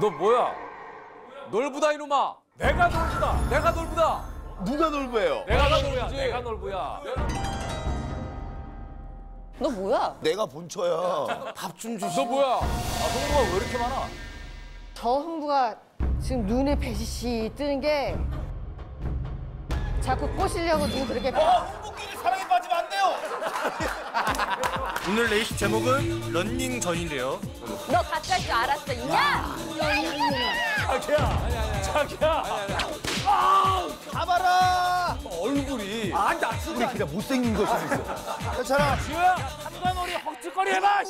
너 뭐야? 놀부다 이놈아. 내가 놀부다. 내가 놀부다. 누가 놀부예요? 내가 놀부야. 내가 놀부야. 너 뭐야? 내가 본처야. 밥 좀 주시. 너 뭐야? 아, 흥부가 왜 이렇게 많아? 저 흥부가 지금 눈에 배시시 뜨는 게 자꾸 꼬시려고 지금 그렇게 흥부끼리 사랑에 빠지면 안 돼요. 오늘 레이스 제목은 런닝 전인데요. 너 가짜일 줄 알았어, 이냐? 자기야. 자기야. 가봐라. 얼굴이. 아, 나 우리 그냥 못생긴 거 수도 있어. 괜찮아. 지호야, 한관오리 헉죽거리 해봐.